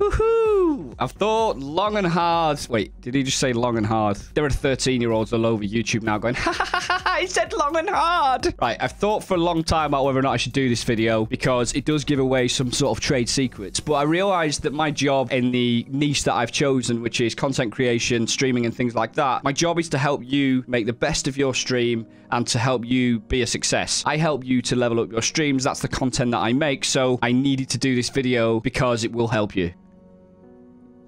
Woohoo! I've thought long and hard. Wait, did he just say long and hard? There are 13 year olds all over YouTube now going, ha ha ha ha, he said long and hard. Right, I've thought for a long time about whether or not I should do this video because it does give away some sort of trade secrets. But I realized that my job in the niche that I've chosen, which is content creation, streaming, and things like that, my job is to help you make the best of your stream and to help you be a success. I help you to level up your streams. That's the content that I make. So I needed to do this video because it will help you.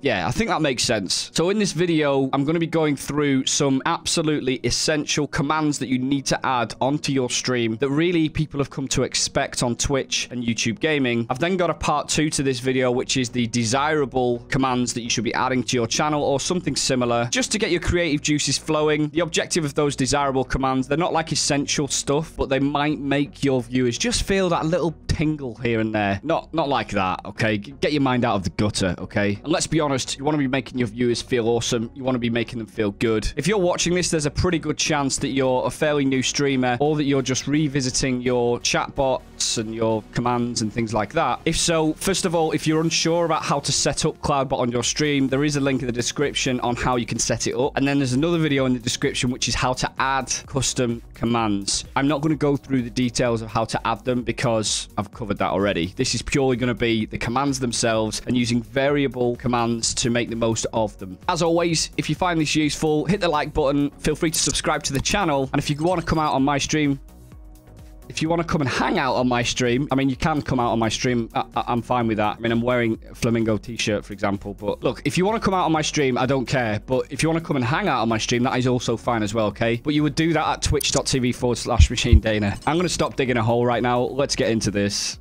Yeah, I think that makes sense. So in this video, I'm going to be going through some absolutely essential commands that you need to add onto your stream that really people have come to expect on Twitch and YouTube gaming. I've then got a part two to this video, which is the desirable commands that you should be adding to your channel or something similar, just to get your creative juices flowing. The objective of those desirable commands, they're not like essential stuff, but they might make your viewers just feel that little tingle here and there. Not, not like that, okay? Get your mind out of the gutter, okay? And let's be honest, honest, you want to be making your viewers feel awesome. You want to be making them feel good. If you're watching this, there's a pretty good chance that you're a fairly new streamer or that you're just revisiting your chatbots and your commands and things like that. If so, first of all, if you're unsure about how to set up Cloudbot on your stream, there is a link in the description on how you can set it up. And then there's another video in the description, which is how to add custom commands. I'm not going to go through the details of how to add them because I've covered that already. This is purely going to be the commands themselves and using variable commands to make the most of them. As always, if you find this useful, hit the like button. Feel free to subscribe to the channel. And if you want to come out on my stream, if you want to come and hang out on my stream, I mean, you can come out on my stream. I, am fine with that. I mean, I'm wearing a flamingo t-shirt, for example. But look, if you want to come out on my stream, I don't care. But if you want to come and hang out on my stream, that is also fine as well, okay? But you would do that at twitch.tv forward slash machinedaena. I'm going to stop digging a hole right now. Let's get into this.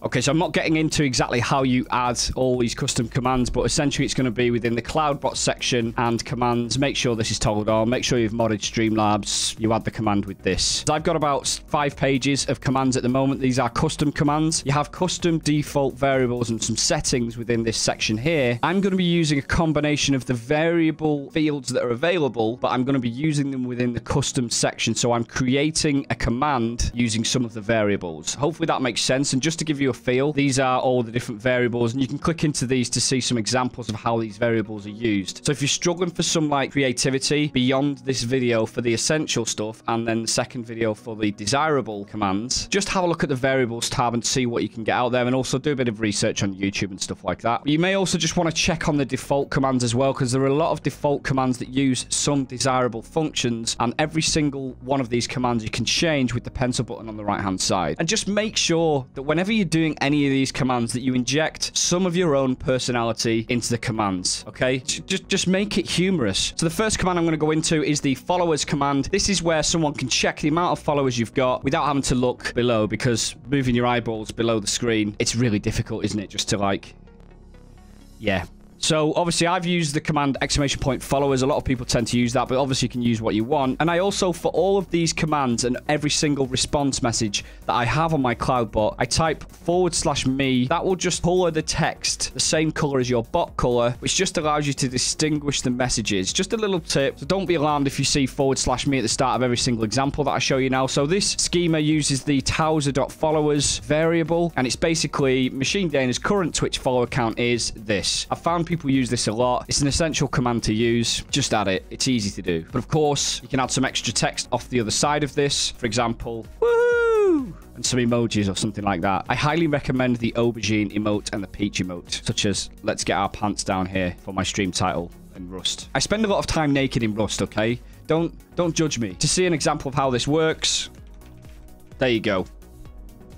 Okay, so I'm not getting into exactly how you add all these custom commands, but essentially it's going to be within the CloudBot section and commands. Make sure this is toggled on. Make sure you've modded Streamlabs. You add the command with this. So I've got about five pages of commands at the moment. These are custom commands. You have custom default variables and some settings within this section here. I'm going to be using a combination of the variable fields that are available, but I'm going to be using them within the custom section. So I'm creating a command using some of the variables. Hopefully that makes sense. And just to give you feel. These are all the different variables, and you can click into these to see some examples of how these variables are used. So if you're struggling for some like creativity beyond this video for the essential stuff, and then the second video for the desirable commands, just have a look at the variables tab and see what you can get out there, and also do a bit of research on YouTube and stuff like that. You may also just want to check on the default commands as well, because there are a lot of default commands that use some desirable functions, and every single one of these commands you can change with the pencil button on the right hand side. And just make sure that whenever you do doing any of these commands that you inject some of your own personality into the commands, okay? Just, just make it humorous. So the first command I'm going to go into is the followers command. This is where someone can check the amount of followers you've got without having to look below because moving your eyeballs below the screen, it's really difficult, isn't it? Just to like, yeah, so obviously I've used the command exclamation point followers. A lot of people tend to use that, but obviously you can use what you want. And I also, for all of these commands and every single response message that I have on my cloud bot, I type forward slash me. That will just color the text the same color as your bot color, which just allows you to distinguish the messages. Just a little tip. So don't be alarmed if you see forward slash me at the start of every single example that I show you now. So this schema uses the touser.followers variable, and it's basically MachineDaena's current Twitch follower count is this. I found people use this a lot. It's an essential command to use. Just add it. It's easy to do. But of course, you can add some extra text off the other side of this. For example! And some emojis or something like that. I highly recommend the aubergine emote and the peach emote, such as let's get our pants down here for my stream title in Rust. I spend a lot of time naked in Rust, okay? Don't don't judge me. To see an example of how this works, there you go.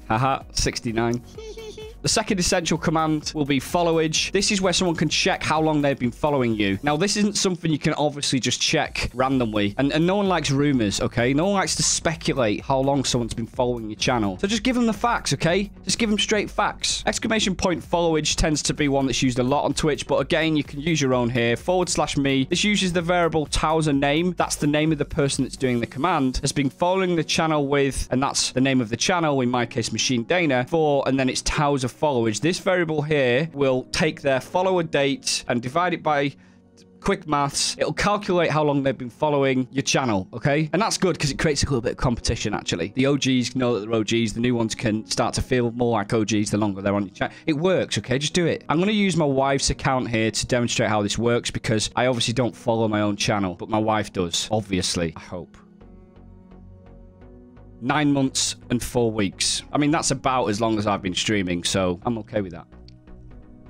Haha, 69. The second essential command will be followage. This is where someone can check how long they've been following you. Now, this isn't something you can obviously just check randomly. And, and no one likes rumors, okay? No one likes to speculate how long someone's been following your channel. So just give them the facts, okay? Just give them straight facts. Exclamation point followage tends to be one that's used a lot on Twitch, but again, you can use your own here. Forward slash me. This uses the variable touser name. That's the name of the person that's doing the command. Has been following the channel with, and that's the name of the channel, in my case, MachineDaena, for, and then it's touser followers. This variable here will take their follower date and divide it by quick maths. It'll calculate how long they've been following your channel, okay? And that's good because it creates a little bit of competition, actually. The OGs know that they're OGs. The new ones can start to feel more like OGs the longer they're on your channel. It works, okay? Just do it. I'm going to use my wife's account here to demonstrate how this works because I obviously don't follow my own channel, but my wife does, obviously. I hope nine months and four weeks. I mean, that's about as long as I've been streaming, so I'm okay with that.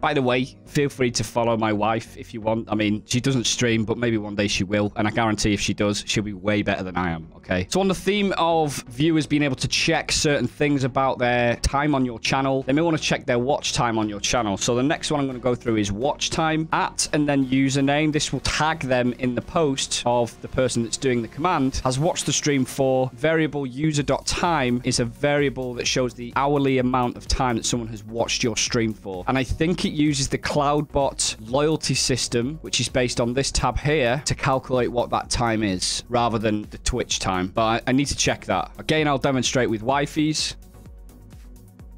By the way, feel free to follow my wife if you want. I mean, she doesn't stream, but maybe one day she will. And I guarantee if she does, she'll be way better than I am, okay? So on the theme of viewers being able to check certain things about their time on your channel, they may want to check their watch time on your channel. So the next one I'm going to go through is watch time at and then username. This will tag them in the post of the person that's doing the command has watched the stream for. Variable user.time is a variable that shows the hourly amount of time that someone has watched your stream for. And I think it uses the CloudBot loyalty system, which is based on this tab here, to calculate what that time is, rather than the Twitch time. But I, need to check that. Again, I'll demonstrate with Wifey's.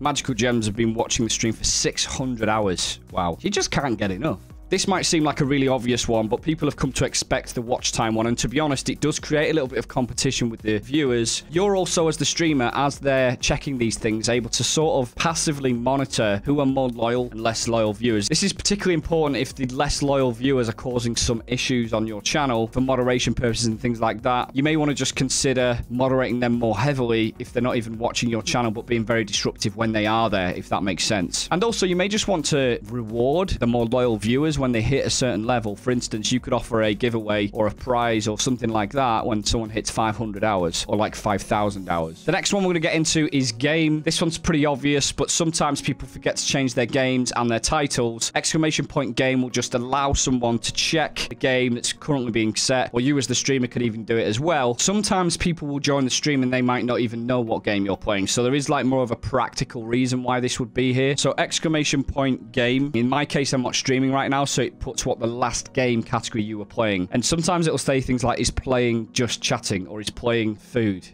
Magical Gems have been watching the stream for 600 hours. Wow. You just can't get enough. This might seem like a really obvious one, but people have come to expect the watch time one. And to be honest, it does create a little bit of competition with the viewers. You're also, as the streamer, as they're checking these things, able to sort of passively monitor who are more loyal and less loyal viewers. This is particularly important if the less loyal viewers are causing some issues on your channel for moderation purposes and things like that. You may want to just consider moderating them more heavily if they're not even watching your channel, but being very disruptive when they are there, if that makes sense. And also, you may just want to reward the more loyal viewers when they hit a certain level. For instance, you could offer a giveaway or a prize or something like that when someone hits 500 hours or like 5,000 hours. The next one we're going to get into is game. This one's pretty obvious, but sometimes people forget to change their games and their titles. Exclamation point game will just allow someone to check the game that's currently being set, or you as the streamer could even do it as well. Sometimes people will join the stream and they might not even know what game you're playing. So there is like more of a practical reason why this would be here. So exclamation point game. In my case, I'm not streaming right now, so it puts what the last game category you were playing. And sometimes it'll say things like, is playing just chatting or is playing food.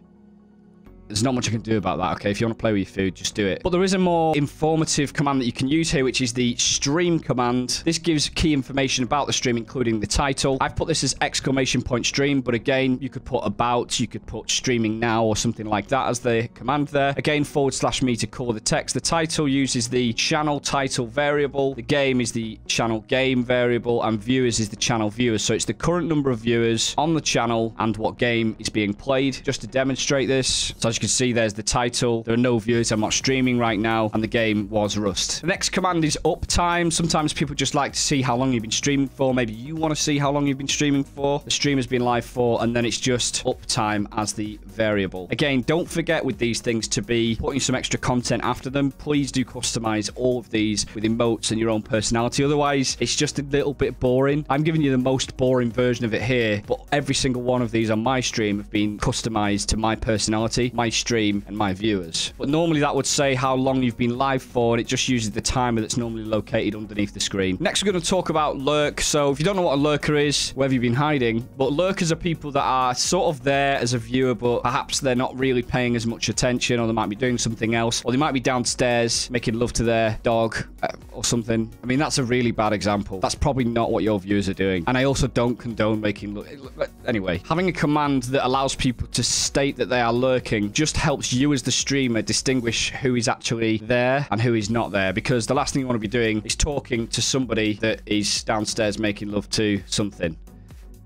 There's not much I can do about that, okay? If you want to play with your food, just do it. But there is a more informative command that you can use here, which is the stream command. This gives key information about the stream, including the title. I've put this as exclamation point stream, but again, you could put about, you could put streaming now or something like that as the command there. Again, forward slash me to call the text. The title uses the channel title variable. The game is the channel game variable, and viewers is the channel viewers. So it's the current number of viewers on the channel and what game is being played. Just to demonstrate this, so as you can see, there's the title. There are no viewers. I'm not streaming right now. And the game was Rust. The next command is uptime. Sometimes people just like to see how long you've been streaming for. Maybe you want to see how long you've been streaming for. The stream has been live for. And then it's just uptime as the variable. Again, don't forget with these things to be putting some extra content after them. Please do customize all of these with emotes and your own personality. Otherwise, it's just a little bit boring. I'm giving you the most boring version of it here. But every single one of these on my stream have been customized to my personality, my stream and my viewers. But normally that would say how long you've been live for, and it just uses the timer that's normally located underneath the screen. Next, we're going to talk about lurk. So if you don't know what a lurker is, where have you been hiding? But lurkers are people that are sort of there as a viewer, but perhaps they're not really paying as much attention, or they might be doing something else, or they might be downstairs making love to their dog uh, or something. I mean, that's a really bad example. That's probably not what your viewers are doing. And I also don't condone making... Anyway, having a command that allows people to state that they are lurking just helps you as the streamer distinguish who is actually there and who is not there. Because the last thing you want to be doing is talking to somebody that is downstairs making love to something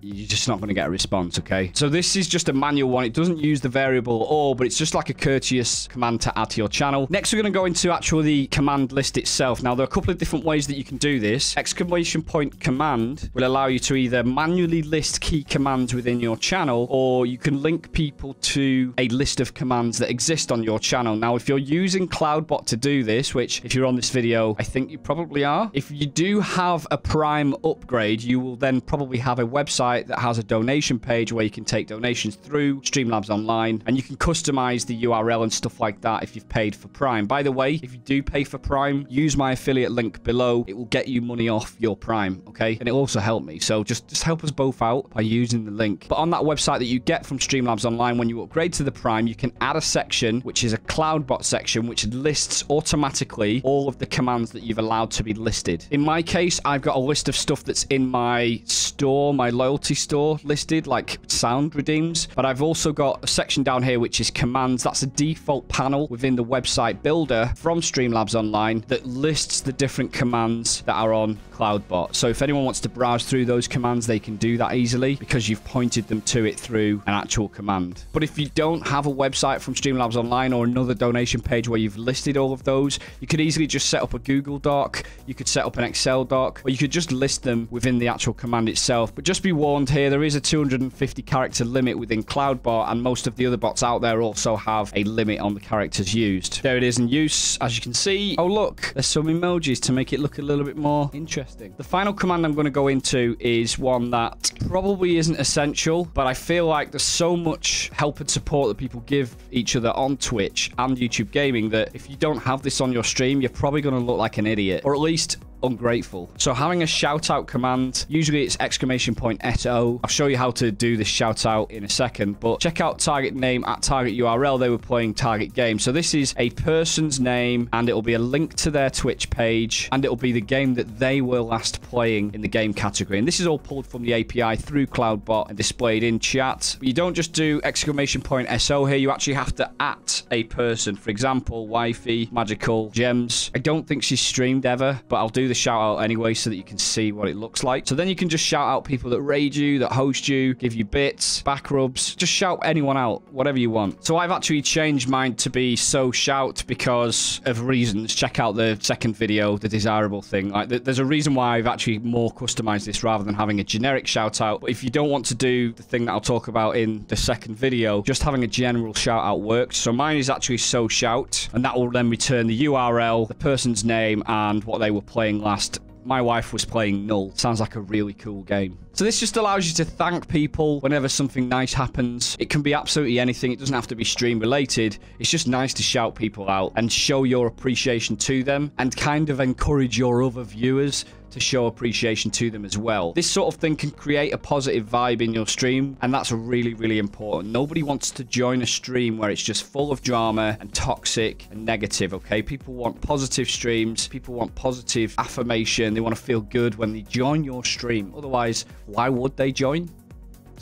you're just not going to get a response, okay? So this is just a manual one. It doesn't use the variable or, but it's just like a courteous command to add to your channel. Next, we're going to go into actually the command list itself. Now, there are a couple of different ways that you can do this. Exclamation point command will allow you to either manually list key commands within your channel, or you can link people to a list of commands that exist on your channel. Now, if you're using CloudBot to do this, which if you're on this video, I think you probably are. If you do have a Prime upgrade, you will then probably have a website website that has a donation page where you can take donations through Streamlabs Online and you can customize the URL and stuff like that if you've paid for Prime. By the way, if you do pay for Prime, use my affiliate link below. It will get you money off your Prime, okay? And it'll also help me. So just, just help us both out by using the link. But on that website that you get from Streamlabs Online, when you upgrade to the Prime, you can add a section, which is a CloudBot section, which lists automatically all of the commands that you've allowed to be listed. In my case, I've got a list of stuff that's in my store, my loyalty store listed, like sound redeems. But I've also got a section down here, which is commands. That's a default panel within the website builder from Streamlabs Online that lists the different commands that are on CloudBot. So if anyone wants to browse through those commands, they can do that easily because you've pointed them to it through an actual command. But if you don't have a website from Streamlabs Online or another donation page where you've listed all of those, you could easily just set up a Google Doc, you could set up an Excel doc, or you could just list them within the actual command itself. But just be warned here, there is a 250 character limit within CloudBot, and most of the other bots out there also have a limit on the characters used. There it is in use, as you can see. Oh, look, there's some emojis to make it look a little bit more interesting. The final command I'm going to go into is one that probably isn't essential, but I feel like there's so much help and support that people give each other on Twitch and YouTube Gaming that if you don't have this on your stream, you're probably going to look like an idiot, or at least ungrateful. So having a shout out command, usually it's exclamation point SO. I'll show you how to do this shout out in a second, but check out target name at target URL. They were playing target game. So this is a person's name and it'll be a link to their Twitch page and it'll be the game that they were last playing in the game category. And this is all pulled from the API through CloudBot and displayed in chat. But you don't just do exclamation point SO here. You actually have to at a person. For example, Wifey, Magical, Gems. I don't think she's streamed ever, but I'll do the shout out anyway so that you can see what it looks like. So then you can just shout out people that raid you, that host you, give you bits, back rubs. Just shout anyone out, whatever you want. So I've actually changed mine to be so shout because of reasons. Check out the second video, the desirable thing. Like there's a reason why I've actually more customized this rather than having a generic shout out. But if you don't want to do the thing that I'll talk about in the second video, just having a general shout out works. So mine is actually so shout and that will then return the URL, the person's name and what they were playing last my wife was playing Null. Sounds like a really cool game. So this just allows you to thank people whenever something nice happens. It can be absolutely anything. It doesn't have to be stream related. It's just nice to shout people out and show your appreciation to them and kind of encourage your other viewers to show appreciation to them as well. This sort of thing can create a positive vibe in your stream, and that's really, really important. Nobody wants to join a stream where it's just full of drama and toxic and negative, okay? People want positive streams, people want positive affirmation, they want to feel good when they join your stream. Otherwise, why would they join?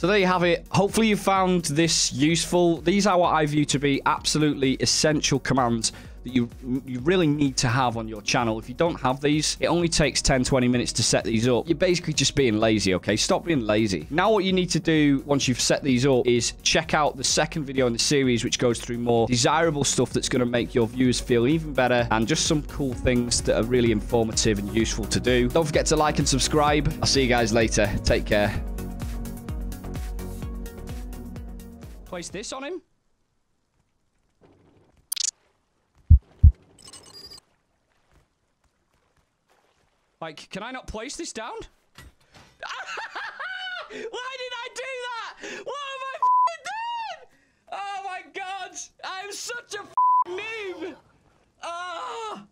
So there you have it. Hopefully you found this useful. These are what I view to be absolutely essential commands that you you really need to have on your channel. If you don't have these, it only takes 10, 20 minutes to set these up. You're basically just being lazy, okay? Stop being lazy. Now what you need to do once you've set these up is check out the second video in the series, which goes through more desirable stuff that's going to make your viewers feel even better and just some cool things that are really informative and useful to do. Don't forget to like and subscribe. I'll see you guys later. Take care. Place this on him. Like, can I not place this down? Why did I do that? What am I doing? Oh my god! I'm such a noob! Ah! Oh.